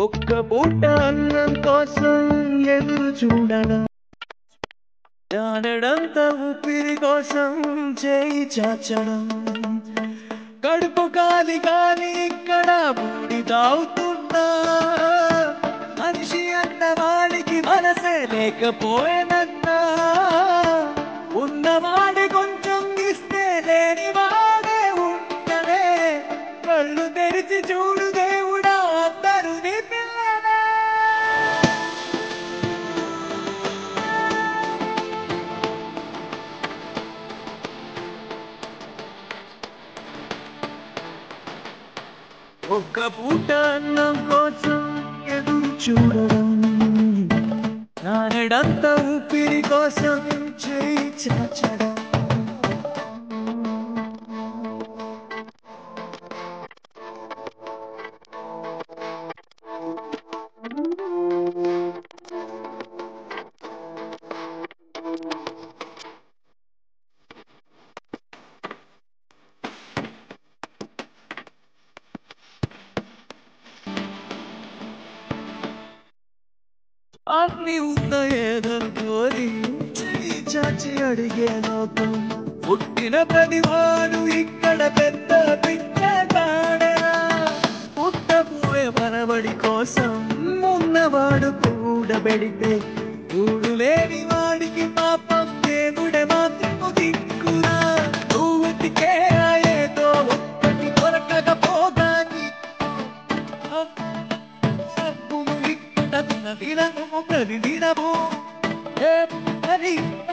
ఒక్క పూట అన్నం కోసం ఎదురు చూడడం జానడంత ఊపిరి కోసం చేయి చాచడం. కడుపు కాలి కాలి ఇక్కడ బూడి తాగుతున్నా. మనిషి అన్న వాడికి మనసే లేకపోయేనన్నా. ఉన్నవాడి కొంచెం ఇస్తే లేని వాడే ఉండలే కళ్ళు తెరిచి చూడు ఒక్క పూట అన్నం కోసం ఎదురు చూడడం. నానడంత ఊపిరి కోసం చేయి చాచడం. అన్ని ఉన్న ఏదనుకోని చాచి అడిగే లోకం. పుట్టిన ప్రతివాడు ఇక్కడ పెద్ద పిచ్చ కాడరా. పుట్ట పువ్వే మనబడి కోసం ఉన్నవాడు కూడబెడితే కూడు లేని వాడికి పాప సబ్బును ఇక్కడ దినము ప్రతిదినము. ఏ మరి